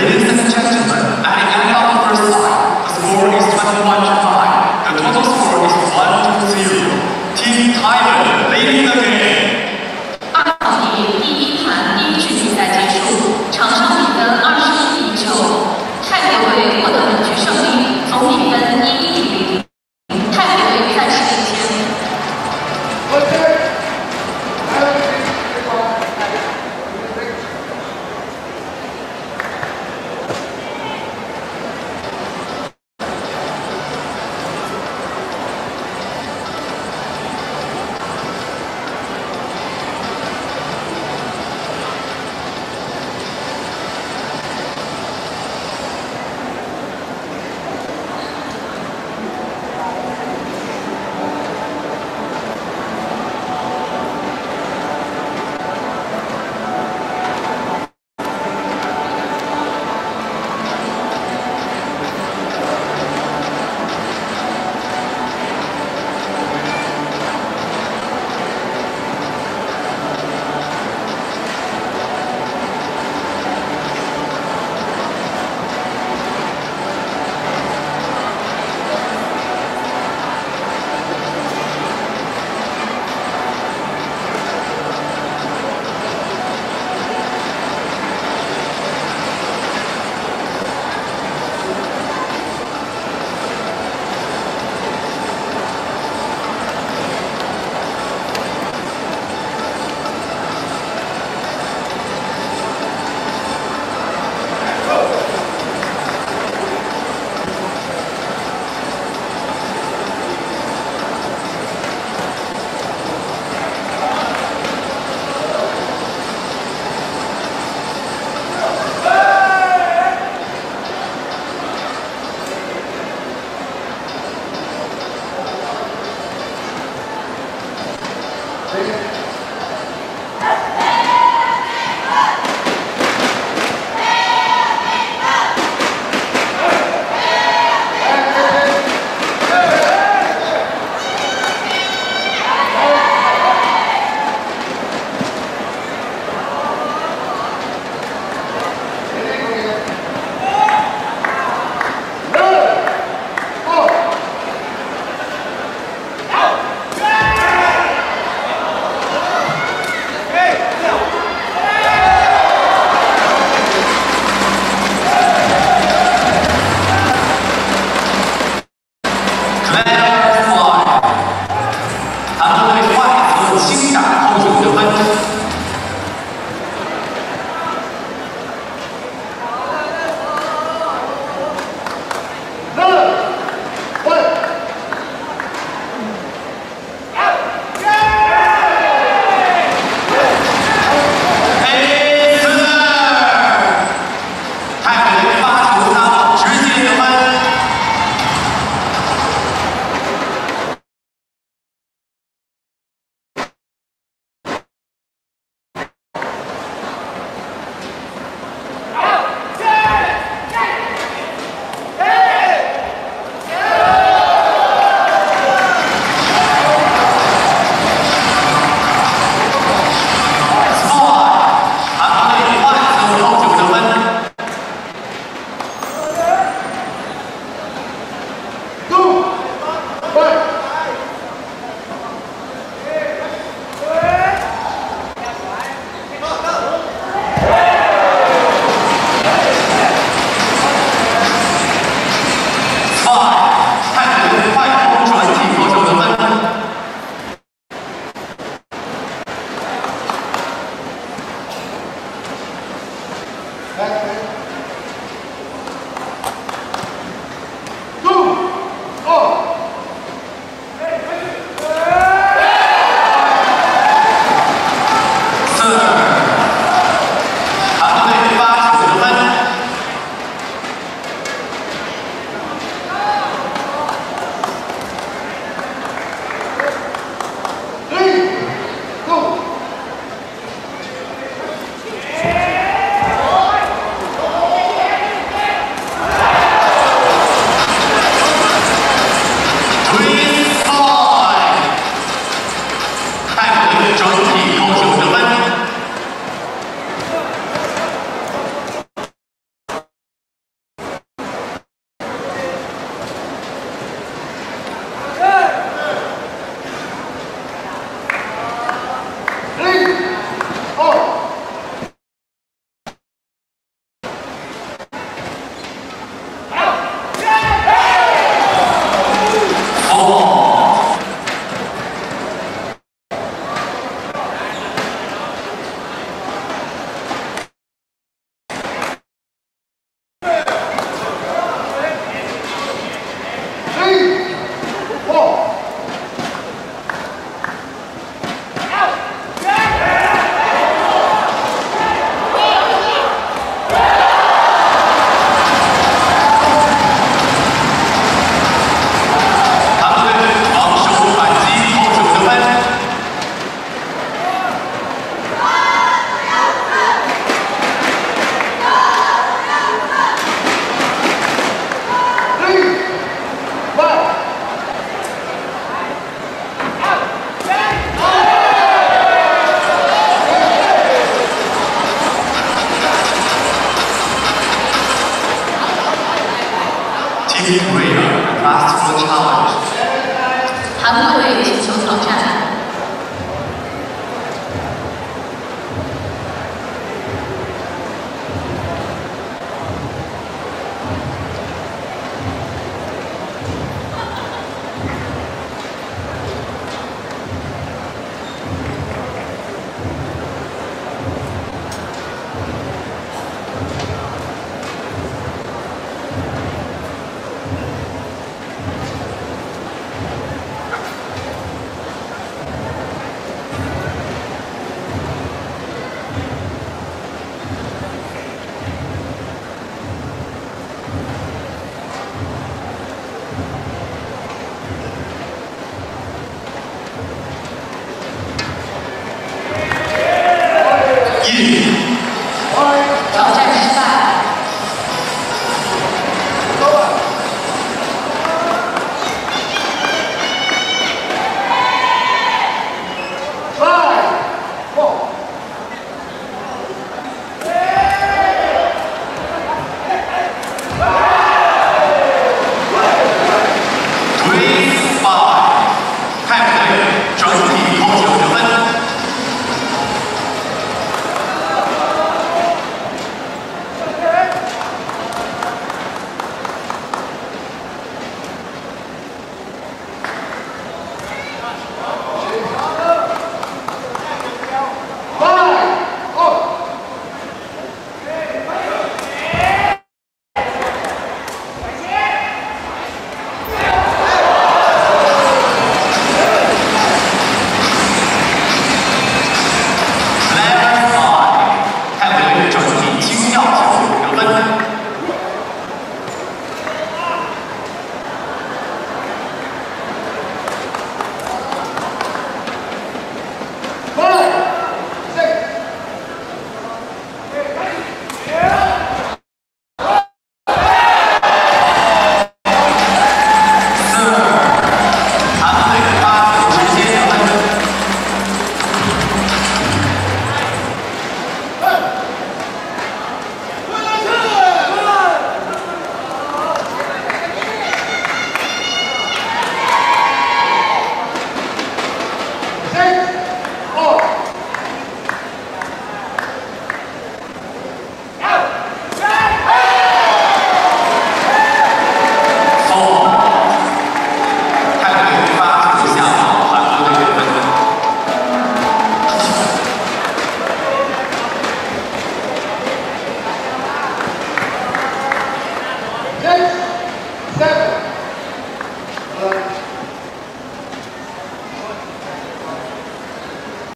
I didn't Real, fast for the hour.